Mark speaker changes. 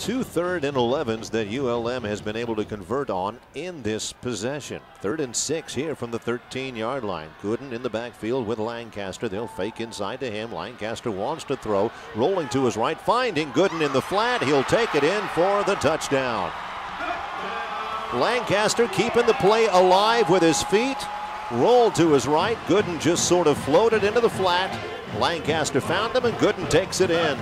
Speaker 1: two third and 11s that ULM has been able to convert on in this possession. Third and six here from the 13 yard line. Goodin in the backfield with Lancaster. They'll fake inside to him. Lancaster wants to throw. Rolling to his right, finding Goodin in the flat. He'll take it in for the touchdown. Lancaster keeping the play alive with his feet. Rolled to his right. Goodin just sort of floated into the flat. Lancaster found him, and Goodin takes it in.